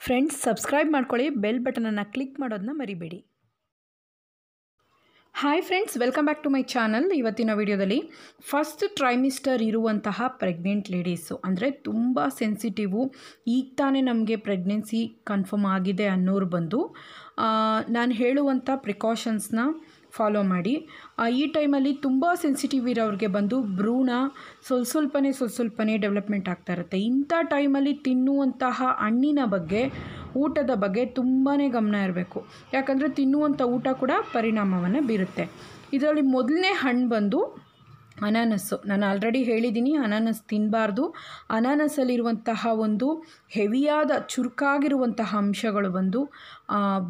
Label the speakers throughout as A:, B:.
A: Friends subscribe ಮಾಡ್ಕೊಳ್ಳಿ bell ಬಟನನ್ನು click ಮಾಡೋದನ್ನ ಮರಿಬೇಡಿ. Hi friends welcome back to my channel ಇವತ್ತಿನ ವಿಡಿಯೋದಲ್ಲಿ ಫಸ್ಟ್ ಟ್ರೈಮಿಸ್ಟರ್ ಇರುವಂತಹ ಪ್ರೆಗ್ನೆಂಟ್ ಲೇಡೀಸು ಅಂದರೆ ತುಂಬ ಸೆನ್ಸಿಟಿವು ಈಗ ತಾನೇ ನಮಗೆ ಪ್ರೆಗ್ನೆನ್ಸಿ ಕನ್ಫರ್ಮ್ ಆಗಿದೆ ಅನ್ನೋರು ಬಂದು ನಾನು ಹೇಳುವಂಥ ಪ್ರಿಕಾಷನ್ಸ್ನ ಫಾಲೋ ಮಾಡಿ. ಈ ಟೈಮಲ್ಲಿ ತುಂಬ ಸೆನ್ಸಿಟಿವ್ ಇರೋರಿಗೆ ಬಂದು ಭ್ರೂಣ ಸ್ವಲ್ಪ ಸ್ವಲ್ಪನೇ ಸ್ವಲ್ಪ ಸ್ವಲ್ಪನೇ ಡೆವಲಪ್ಮೆಂಟ್ ಆಗ್ತಾ ಇರುತ್ತೆ. ಇಂಥ ಟೈಮಲ್ಲಿ ತಿನ್ನುವಂತಹ ಹಣ್ಣಿನ ಬಗ್ಗೆ, ಊಟದ ಬಗ್ಗೆ ತುಂಬಾ ಗಮನ ಇರಬೇಕು. ಯಾಕಂದರೆ ತಿನ್ನುವಂಥ ಊಟ ಕೂಡ ಪರಿಣಾಮವನ್ನು ಬೀರುತ್ತೆ. ಇದರಲ್ಲಿ ಮೊದಲನೇ ಹಣ್ಣು ಬಂದು ಅನಾನಸ್ಸು ನಾನು ಆಲ್ರೆಡಿ ಹೇಳಿದ್ದೀನಿ ಅನಾನಸ್ ತಿನ್ನಬಾರ್ದು ಅನಾನಸಲ್ಲಿರುವಂತಹ ಒಂದು ಹೆವಿಯಾದ ಚುರುಕಾಗಿರುವಂತಹ ಅಂಶಗಳು ಬಂದು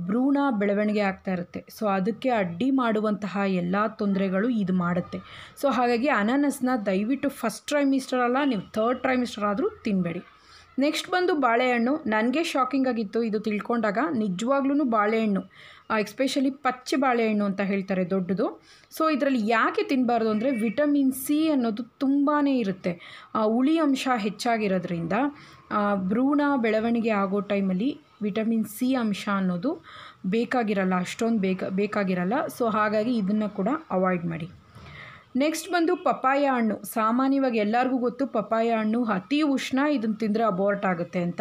A: ಭ್ರೂಣ ಬೆಳವಣಿಗೆ ಆಗ್ತಾ ಇರುತ್ತೆ. ಸೊ ಅದಕ್ಕೆ ಅಡ್ಡಿ ಮಾಡುವಂತಹ ಎಲ್ಲ ತೊಂದರೆಗಳು ಇದು ಮಾಡುತ್ತೆ. ಸೊ ಹಾಗಾಗಿ ಅನಾನಸ್ನ ದಯವಿಟ್ಟು ಫಸ್ಟ್ ಟ್ರೈಮಿಸ್ಟರ್ ಅಲ್ಲ, ನೀವು ಥರ್ಡ್ ಟ್ರೈಮಿಸ್ಟರ್ ಆದರೂ ತಿನ್ನಬೇಡಿ ನೆಕ್ಸ್ಟ್ ಬಂದು ಬಾಳೆಹಣ್ಣು. ನನಗೆ ಶಾಕಿಂಗ್ ಆಗಿತ್ತು ಇದು ತಿಳ್ಕೊಂಡಾಗ. ನಿಜವಾಗ್ಲೂ ಬಾಳೆಹಣ್ಣು. ಎಕ್ಸ್ಪೆಷಲಿ ಪಚ್ಚೆ ಬಾಳೆಹಣ್ಣು ಅಂತ ಹೇಳ್ತಾರೆ ದೊಡ್ಡದು. ಸೊ ಇದರಲ್ಲಿ ಯಾಕೆ ತಿನ್ನಬಾರ್ದು ಅಂದರೆ ವಿಟಮಿನ್ ಸಿ ಅನ್ನೋದು ತುಂಬಾ ಇರುತ್ತೆ. ಆ, ಹುಳಿ ಅಂಶ ಹೆಚ್ಚಾಗಿರೋದ್ರಿಂದ ಭ್ರೂಣ ಬೆಳವಣಿಗೆ ಆಗೋ ಟೈಮಲ್ಲಿ ವಿಟಮಿನ್ ಸಿ ಅಂಶ ಅನ್ನೋದು ಬೇಕಾಗಿರಲ್ಲ ಅಷ್ಟೊಂದು ಬೇಕ ಬೇಕಾಗಿರಲ್ಲ. ಸೊ ಹಾಗಾಗಿ ಇದನ್ನು ಕೂಡ ಅವಾಯ್ಡ್ ಮಾಡಿ. ನೆಕ್ಸ್ಟ್ ಬಂದು ಪಪ್ಪಾಯ ಹಣ್ಣು. ಸಾಮಾನ್ಯವಾಗಿ ಎಲ್ಲರಿಗೂ ಗೊತ್ತು ಪಪ್ಪಾಯ ಹಣ್ಣು ಅತಿ ಉಷ್ಣ ಇದನ್ನು ತಿಂದರೆ ಅಬೋರ್ಟ್ ಆಗುತ್ತೆ ಅಂತ.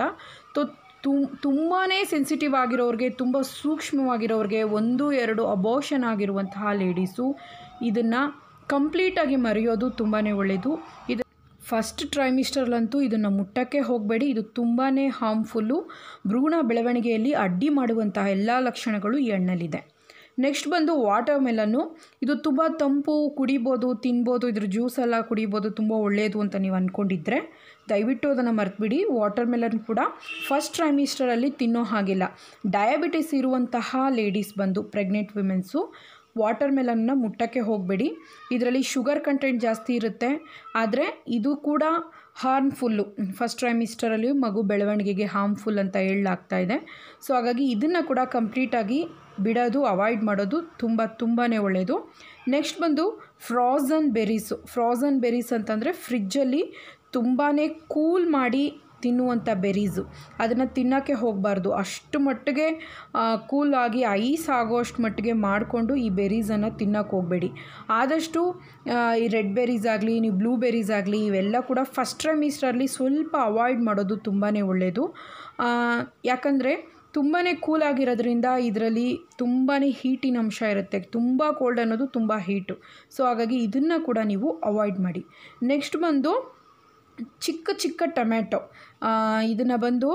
A: ತೊ ತುಂಬಾ ಸೆನ್ಸಿಟಿವ್ ಆಗಿರೋರಿಗೆ, ತುಂಬ ಸೂಕ್ಷ್ಮವಾಗಿರೋರಿಗೆ ಒಂದು, ಎರಡು ಅಬೋಷನ್ ಆಗಿರುವಂತಹ ಲೇಡೀಸು ಇದನ್ನು ಕಂಪ್ಲೀಟಾಗಿ ಮರೆಯೋದು ತುಂಬಾ ಒಳ್ಳೆಯದು ಇದು ಫಸ್ಟ್ ಟ್ರೈಮಿಸ್ಟರ್ಲಂತೂ ಇದನ್ನು ಮುಟ್ಟಕ್ಕೆ ಹೋಗಬೇಡಿ. ಇದು ತುಂಬಾ ಹಾರ್ಮ್ಫುಲ್ಲು ಭ್ರೂಣ ಬೆಳವಣಿಗೆಯಲ್ಲಿ ಅಡ್ಡಿ ಮಾಡುವಂತಹ ಎಲ್ಲ ಲಕ್ಷಣಗಳು ಈ ಹಣ್ಣಲ್ಲಿದೆ. ನೆಕ್ಸ್ಟ್ ಬಂದು ವಾಟರ್ ಮೆಲನ್ನು ಇದು ತುಂಬ ತಂಪು, ಕುಡಿಬೋದು, ತಿನ್ಬೋದು, ಇದ್ರ ಜ್ಯೂಸ್ ಎಲ್ಲ ಕುಡಿಬೋದು ತುಂಬ ಒಳ್ಳೆಯದು ಅಂತ ನೀವು ಅಂದ್ಕೊಂಡಿದ್ರೆ ದಯವಿಟ್ಟು ಅದನ್ನು ಮರ್ತುಬಿಡಿ. ವಾಟರ್ ಮೆಲನ್ ಕೂಡ ಫಸ್ಟ್ ಟ್ರೈಮಿಸ್ಟರಲ್ಲಿ ತಿನ್ನೋ ಹಾಗಿಲ್ಲ. ಡಯಾಬಿಟಿಸ್ ಇರುವಂತಹ ಲೇಡೀಸ್ ಬಂದು ಪ್ರೆಗ್ನೆಂಟ್ ವಿಮೆನ್ಸು ವಾಟರ್ ಮೆಲನ್ನ ಮುಟ್ಟಕ್ಕೆ ಹೋಗಬೇಡಿ. ಇದರಲ್ಲಿ ಶುಗರ್ ಕಂಟೆಂಟ್ ಜಾಸ್ತಿ ಇರುತ್ತೆ. ಆದರೆ ಇದು ಕೂಡ ಹಾರ್ಮ್ಫುಲ್ಲು. ಫಸ್ಟ್ ಟ್ರೈಮಿಸ್ಟರಲ್ಲಿ ಮಗು ಬೆಳವಣಿಗೆಗೆ ಹಾರ್ಮ್ಫುಲ್ ಅಂತ ಹೇಳಲಾಗ್ತಾ ಇದೆ. ಸೊ ಹಾಗಾಗಿ ಇದನ್ನು ಕೂಡ ಕಂಪ್ಲೀಟಾಗಿ ಬಿಡೋದು, ಅವಾಯ್ಡ್ ಮಾಡೋದು ತುಂಬ ತುಂಬಾ ಒಳ್ಳೆಯದು ನೆಕ್ಸ್ಟ್ ಬಂದು ಫ್ರಾಝನ್ ಬೆರೀಸು. ಫ್ರಾಝನ್ ಬೆರೀಸ್ ಅಂತಂದರೆ ಫ್ರಿಜ್ಜಲ್ಲಿ ತುಂಬಾ ಕೂಲ್ ಮಾಡಿ ತಿನ್ನುವಂಥ ಬೆರೀಸು. ಅದನ್ನು ತಿನ್ನೋಕ್ಕೆ ಹೋಗಬಾರ್ದು. ಅಷ್ಟು ಮಟ್ಟಿಗೆ ಕೂಲ್ ಆಗಿ ಐಸ್ ಆಗೋಷ್ಟು ಮಟ್ಟಿಗೆ ಮಾಡಿಕೊಂಡು ಈ ಬೆರೀಸನ್ನು ತಿನ್ನೋಕ್ಕೆ ಹೋಗಬೇಡಿ. ಆದಷ್ಟು ಈ ರೆಡ್ ಬೆರೀಸ್ ಆಗಲಿ, ನೀವು ಬ್ಲೂ ಬೆರೀಸ್ ಆಗಲಿ, ಇವೆಲ್ಲ ಕೂಡ ಫಸ್ಟ್ ಟ್ರೈಮಿಸ್ಟರ್ಲಿ ಸ್ವಲ್ಪ ಅವಾಯ್ಡ್ ಮಾಡೋದು ತುಂಬಾ ಒಳ್ಳೆಯದು ಯಾಕಂದರೆ ತುಂಬಾ ಕೂಲ್ ಆಗಿರೋದ್ರಿಂದ ಇದರಲ್ಲಿ ತುಂಬಾ ಹೀಟಿನ ಅಂಶ ಇರುತ್ತೆ. ತುಂಬ ಕೋಲ್ಡ್ ಅನ್ನೋದು ತುಂಬ ಹೀಟು ಸೊ ಹಾಗಾಗಿ ಇದನ್ನು ಕೂಡ ನೀವು ಅವಾಯ್ಡ್ ಮಾಡಿ. ನೆಕ್ಸ್ಟ್ ಬಂದು ಚಿಕ್ಕ ಚಿಕ್ಕ ಟೊಮ್ಯಾಟೊ. ಇದನ್ನು ಬಂದು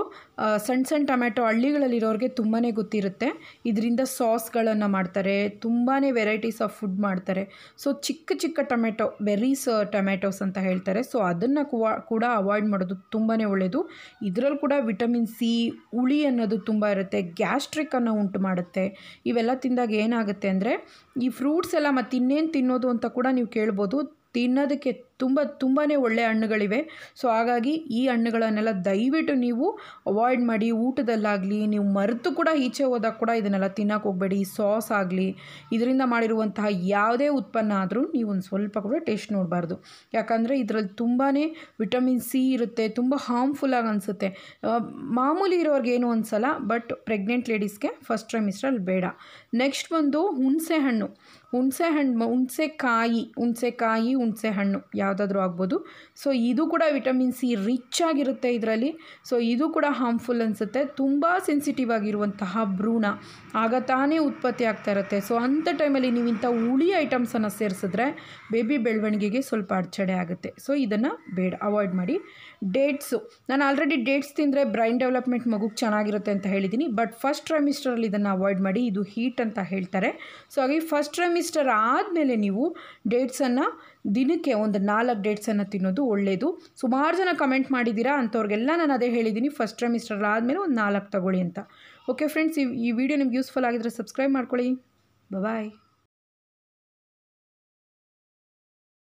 A: ಸಣ್ಣ ಸಣ್ಣ ಟೊಮ್ಯಾಟೊ ಹಳ್ಳಿಗಳಲ್ಲಿರೋರಿಗೆ ತುಂಬಾ ಗೊತ್ತಿರುತ್ತೆ. ಇದರಿಂದ ಸಾಸ್ಗಳನ್ನು ಮಾಡ್ತಾರೆ ತುಂಬಾ ವೆರೈಟೀಸ್ ಆಫ್ ಫುಡ್ ಮಾಡ್ತಾರೆ. ಸೊ, ಚಿಕ್ಕ ಚಿಕ್ಕ ಟೊಮೆಟೊ ಬೆರೀಸ್ ಟೊಮೆಟೊಸ್ ಅಂತ ಹೇಳ್ತಾರೆ. ಸೊ, ಅದನ್ನು ಕೂಡ ಅವಾಯ್ಡ್ ಮಾಡೋದು ತುಂಬಾ ಒಳ್ಳೆಯದು ಇದರಲ್ಲಿ ಕೂಡ ವಿಟಮಿನ್ ಸಿ, ಹುಳಿ ಅನ್ನೋದು ತುಂಬ ಇರುತ್ತೆ ಗ್ಯಾಸ್ಟ್ರಿಕ್ಕನ್ನು ಉಂಟು ಮಾಡುತ್ತೆ. ಇವೆಲ್ಲ ತಿಂದಾಗ ಏನಾಗುತ್ತೆ ಅಂದರೆ, ಈ ಫ್ರೂಟ್ಸ್ ಎಲ್ಲ ಮತ್ತು ಇನ್ನೇನು ತಿನ್ನೋದು ಅಂತ ಕೂಡ ನೀವು ಕೇಳ್ಬೋದು. ತಿನ್ನೋದಕ್ಕೆ ತುಂಬ ತುಂಬಾ ಒಳ್ಳೆಯ ಹಣ್ಣುಗಳಿವೆ. ಸೊ, ಹಾಗಾಗಿ ಈ ಹಣ್ಣುಗಳನ್ನೆಲ್ಲ ದಯವಿಟ್ಟು ನೀವು ಅವಾಯ್ಡ್ ಮಾಡಿ, ಊಟದಲ್ಲಾಗಲಿ, ನೀವು ಮರೆತು ಕೂಡ ಈಚೆ ಹೋದಾಗ ಕೂಡ ಇದನ್ನೆಲ್ಲ ತಿನ್ನೋಕೆ ಹೋಗಬೇಡಿ. ಸಾಸ್ ಆಗಲಿ, ಇದರಿಂದ ಮಾಡಿರುವಂತಹ ಯಾವುದೇ ಉತ್ಪನ್ನ ಆದರೂ ನೀವು ಒಂದು ಸ್ವಲ್ಪ ಕೂಡ ಟೇಸ್ಟ್ ನೋಡಬಾರ್ದು. ಯಾಕಂದರೆ ಇದರಲ್ಲಿ ತುಂಬಾ ವಿಟಮಿನ್ ಸಿ ಇರುತ್ತೆ, ತುಂಬ ಹಾರ್ಮ್ಫುಲ್ಲಾಗಿ ಅನಿಸುತ್ತೆ. ಮಾಮೂಲಿ ಇರೋರಿಗೆ ಏನು ಅನಿಸಲ್ಲ ಬಟ್ ಪ್ರೆಗ್ನೆಂಟ್ ಲೇಡೀಸ್ಗೆ ಫಸ್ಟ್ ಟೈಮ್ ಟ್ರೈಮಿಸ್ಟ್ರಲ್ಲಿ ಬೇಡ. ನೆಕ್ಸ್ಟ್ ಬಂದು ಹುಣಸೆ ಹಣ್ಣು. ಹುಣಸೆ ಹಣ್ಣು ಹುಣಸೆಕಾಯಿ ಹುಣಸೆಕಾಯಿ ಹುಣಸೆ ಹಣ್ಣು. ಯಾವುದಾದ್ರೂ ಆಗ್ಬೋದು. ಸೊ ಇದು ಕೂಡ ವಿಟಮಿನ್ ಸಿ ರಿಚ್ ಆಗಿರುತ್ತೆ ಇದರಲ್ಲಿ. ಸೊ ಇದು ಕೂಡ ಹಾರ್ಮ್ಫುಲ್ ಅನಿಸುತ್ತೆ. ತುಂಬ ಸೆನ್ಸಿಟಿವ್ ಆಗಿರುವಂತಹ ಭ್ರೂಣ ಆಗ ತಾನೇ ಉತ್ಪತ್ತಿ ಆಗ್ತಾ ಇರುತ್ತೆ. ಸೊ ಅಂಥ ಟೈಮಲ್ಲಿ ನೀವು ಇಂಥ ಹುಳಿ ಐಟಮ್ಸನ್ನು ಸೇರಿಸಿದ್ರೆ ಬೇಬಿ ಬೆಳವಣಿಗೆಗೆ ಸ್ವಲ್ಪ ಅಡಚಣೆ ಆಗುತ್ತೆ. ಸೊ ಇದನ್ನು ಬೇಡ ಅವಾಯ್ಡ್ ಮಾಡಿ. ಡೇಟ್ಸು ನಾನು ಆಲ್ರೆಡಿ ಡೇಟ್ಸ್ ತಿಂದರೆ ಬ್ರೈನ್ ಡೆವಲಪ್ಮೆಂಟ್ ಮಗುಗೆ ಚೆನ್ನಾಗಿರುತ್ತೆ ಅಂತ ಹೇಳಿದ್ದೀನಿ ಬಟ್ ಫಸ್ಟ್ ಟ್ರೈಮಿಸ್ಟರಲ್ಲಿ ಇದನ್ನು ಅವಾಯ್ಡ್ ಮಾಡಿ. ಇದು ಹೀಟ್ ಅಂತ ಹೇಳ್ತಾರೆ. ಸೊ ಹಾಗಾಗಿ ಫಸ್ಟ್ ಟ್ರೈಮಿಸ್ಟರ್ ಆದಮೇಲೆ ನೀವು ಡೇಟ್ಸನ್ನು ದಿನಕ್ಕೆ ಒಂದು ನಾಲ್ಕು ಡೇಟ್ಸನ್ನು ತಿನ್ನೋದು ಒಳ್ಳೆಯದು ಸುಮಾರು ಜನ ಕಮೆಂಟ್ ಮಾಡಿದ್ದೀರಾ ಅಂಥವ್ರಿಗೆಲ್ಲ ನಾನು ಅದೇ ಹೇಳಿದ್ದೀನಿ. ಫಸ್ಟ್ ಟ್ರೈಮಿಸ್ಟರ್ ಆದಮೇಲೆ ಒಂದು ನಾಲ್ಕು ತಗೊಳ್ಳಿ ಅಂತ. ಓಕೆ ಫ್ರೆಂಡ್ಸ್ ಈ ವಿಡಿಯೋ ನಿಮ್ಗೆ ಯೂಸ್ಫುಲ್ ಆಗಿದ್ರೆ ಸಬ್ಸ್ಕ್ರೈಬ್ ಮಾಡ್ಕೊಳ್ಳಿ. ಬಾಯ್